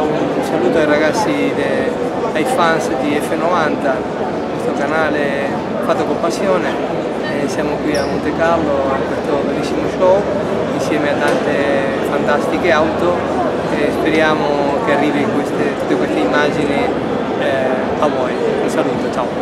Un saluto ai ragazzi, de, ai fans di F90, questo canale fatto con passione. E siamo qui a Monte Carlo a questo bellissimo show insieme a tante fantastiche auto e speriamo che arrivi queste, tutte queste immagini eh, a voi. Un saluto, ciao!